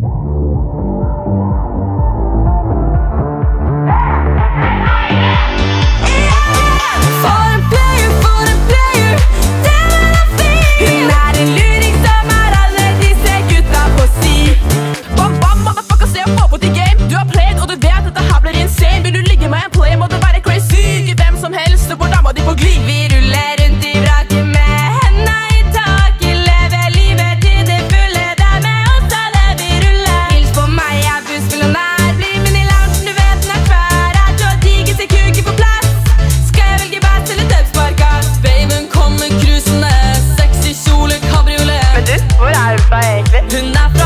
Bye. Hvor er